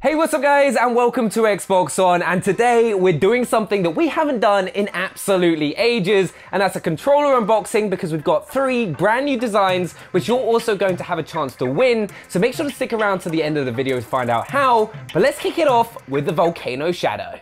Hey, what's up guys and welcome to Xbox On and today we're doing something that we haven't done in absolutely ages and that's a controller unboxing because we've got three brand new designs which you're also going to have a chance to win. So make sure to stick around to the end of the video to find out how. But let's kick it off with the Volcano Shadow.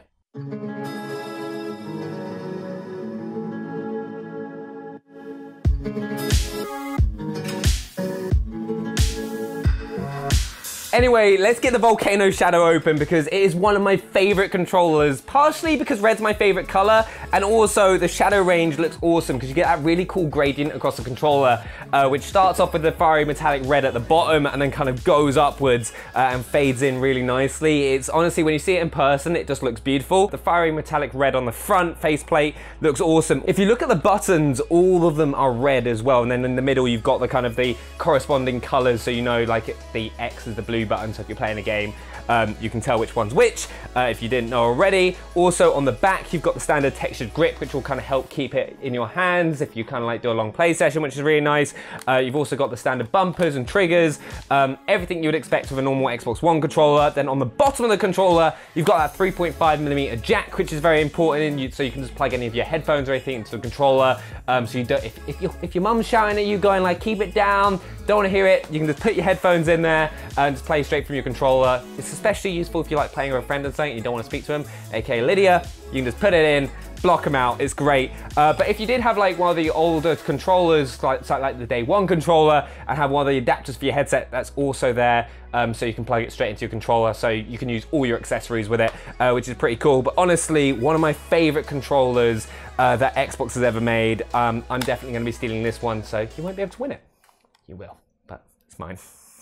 Anyway, let's get the Volcano Shadow open because it is one of my favorite controllers, partially because red's my favorite color, and also the shadow range looks awesome because you get that really cool gradient across the controller, uh, which starts off with the fiery metallic red at the bottom and then kind of goes upwards uh, and fades in really nicely. It's honestly, when you see it in person, it just looks beautiful. The fiery metallic red on the front faceplate looks awesome. If you look at the buttons, all of them are red as well, and then in the middle, you've got the kind of the corresponding colors, so you know like the X is the blue button, so if you're playing a game, um, you can tell which one's which, uh, if you didn't know already. Also on the back, you've got the standard textured grip, which will kind of help keep it in your hands if you kind of like do a long play session, which is really nice. Uh, you've also got the standard bumpers and triggers, um, everything you would expect with a normal Xbox One controller. Then on the bottom of the controller, you've got that 3.5 millimeter jack, which is very important, you, so you can just plug any of your headphones or anything into the controller. Um, so you don't, if, if, if your mum's shouting at you, going like, keep it down, don't want to hear it, you can just put your headphones in there and just play straight from your controller. It's especially useful if you like playing with a friend or something, you don't want to speak to them, aka Lydia, you can just put it in, block them out, it's great. Uh, but if you did have like one of the older controllers, like, like the day one controller, and have one of the adapters for your headset, that's also there. Um, so you can plug it straight into your controller, so you can use all your accessories with it, uh, which is pretty cool. But honestly, one of my favorite controllers uh, that Xbox has ever made. Um, I'm definitely gonna be stealing this one, so you won't be able to win it. You will, but it's mine.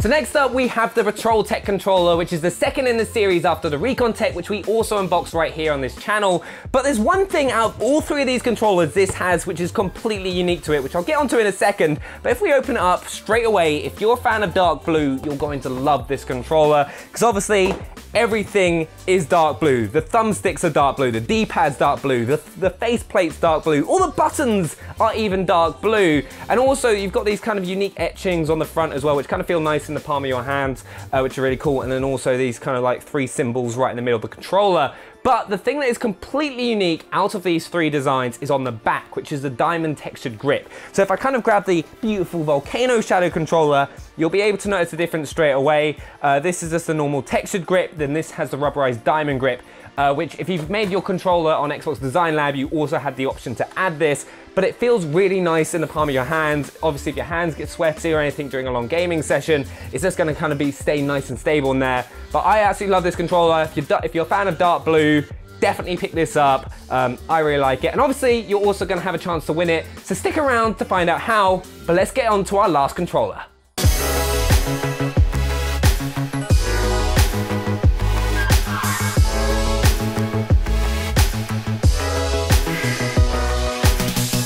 So next up we have the Patrol Tech controller, which is the second in the series after the Recon Tech, which we also unboxed right here on this channel. But there's one thing out of all three of these controllers this has, which is completely unique to it, which I'll get onto in a second. But if we open it up straight away, if you're a fan of dark blue, you're going to love this controller, because obviously everything is dark blue. The thumbsticks are dark blue, the D-pad's dark blue, the, the faceplate's dark blue, all the buttons are even dark blue. And also you've got these kind of unique etchings on the front as well, which kind of feel nice in the palm of your hand, uh, which are really cool. And then also these kind of like three symbols right in the middle of the controller. But the thing that is completely unique out of these three designs is on the back, which is the diamond textured grip. So if I kind of grab the beautiful Volcano Shadow controller, you'll be able to notice the difference straight away. Uh, this is just a normal textured grip, then this has the rubberized diamond grip, uh, which if you've made your controller on Xbox Design Lab, you also had the option to add this, but it feels really nice in the palm of your hands. Obviously, if your hands get sweaty or anything during a long gaming session, it's just gonna kind of be stay nice and stable in there. But I absolutely love this controller. If you're, if you're a fan of dark blue, definitely pick this up. Um, I really like it. And obviously, you're also gonna have a chance to win it. So stick around to find out how, but let's get on to our last controller.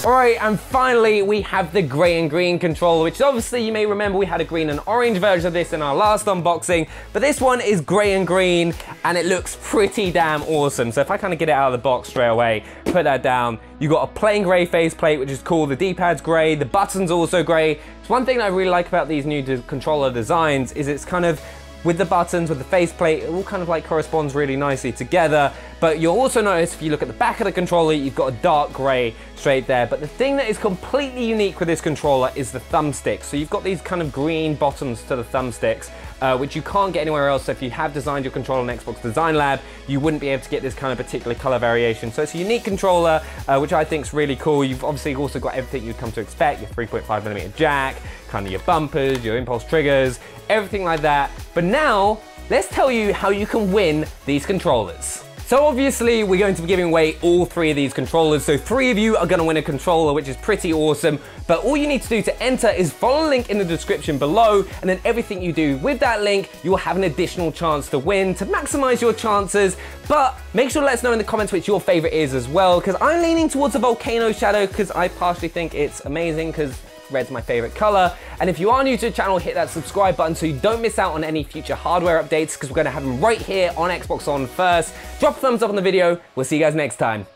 All right, and finally we have the gray and green controller, which obviously you may remember we had a green and orange version of this in our last unboxing, but this one is gray and green and it looks pretty damn awesome. So if I kind of get it out of the box straight away, put that down, you got a plain gray faceplate, which is cool. The D-pad's gray, the buttons also gray. It's one thing I really like about these new controller designs is it's kind of with the buttons, with the faceplate, it all kind of like corresponds really nicely together. But you'll also notice if you look at the back of the controller, you've got a dark gray straight there. But the thing that is completely unique with this controller is the thumbsticks. So you've got these kind of green bottoms to the thumbsticks, uh, which you can't get anywhere else. So if you have designed your controller on Xbox Design Lab, you wouldn't be able to get this kind of particular color variation. So it's a unique controller, uh, which I think is really cool. You've obviously also got everything you'd come to expect, your 3.5 millimeter jack, kind of your bumpers, your impulse triggers, everything like that. But now, let's tell you how you can win these controllers. So obviously we're going to be giving away all three of these controllers. So three of you are gonna win a controller, which is pretty awesome. But all you need to do to enter is follow the link in the description below. And then everything you do with that link, you will have an additional chance to win to maximize your chances. But make sure to let us know in the comments which your favorite is as well. Cause I'm leaning towards a Volcano Shadow because I partially think it's amazing because red's my favorite color. And if you are new to the channel, hit that subscribe button so you don't miss out on any future hardware updates because we're gonna have them right here on Xbox On first. Drop a thumbs up on the video. We'll see you guys next time.